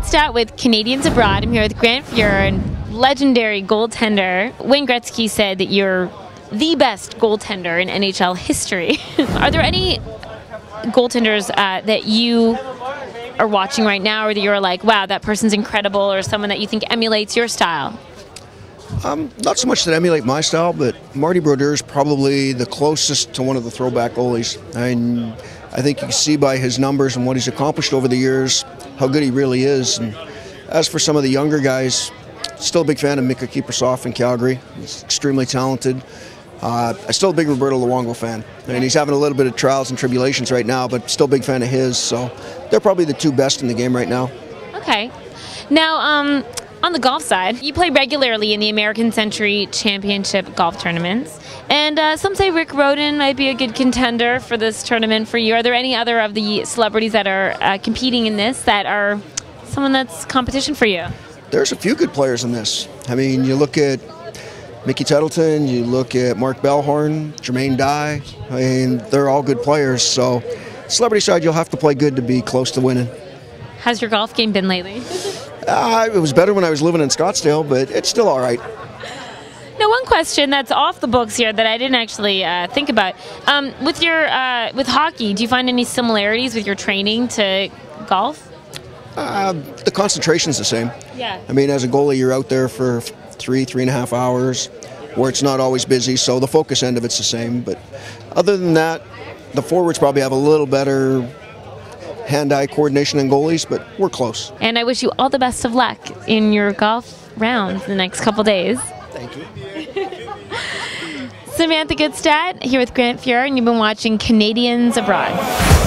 Goodstadt with Canadians Abroad. I'm here with Grant Fuhr, and legendary goaltender. Wayne Gretzky said that you're the best goaltender in NHL history. are there any goaltenders uh, that you are watching right now, or that you're like, wow, that person's incredible, or someone that you think emulates your style? Um, not so much that emulate my style, but Marty Brodeur is probably the closest to one of the throwback goalies. And I think you can see by his numbers and what he's accomplished over the years how good he really is. And as for some of the younger guys, still a big fan of Miikka Kiprusoff in Calgary. He's extremely talented. Uh, I'm still a big Roberto Luongo fan, and he's having a little bit of trials and tribulations right now, but still a big fan of his. So they're probably the two best in the game right now. Okay. Now, um, on the golf side, you play regularly in the American Century Championship golf tournaments, and uh, some say Rick Rhoden might be a good contender for this tournament for you. Are there any other of the celebrities that are uh, competing in this that are someone that's competition for you? There's a few good players in this. I mean, you look at Mickey Tettleton, you look at Mark Bellhorn, Jermaine Dye. I mean, they're all good players. So, celebrity side, you'll have to play good to be close to winning. How's your golf game been lately? Uh, it was better when I was living in Scottsdale, but it's still all right. Now, one question that's off the books here that I didn't actually uh, think about um, with your uh, with hockey, do you find any similarities with your training to golf? Uh, the concentration's the same. Yeah. I mean, as a goalie, you're out there for three, three and a half hours, where it's not always busy, so the focus end of it's the same. But other than that, the forwards probably have a little better hand-eye coordination and goalies, but we're close. And I wish you all the best of luck in your golf rounds the next couple days. Thank you. Samantha Goodstadt here with Grant Fuhr, and you've been watching Canadians Abroad.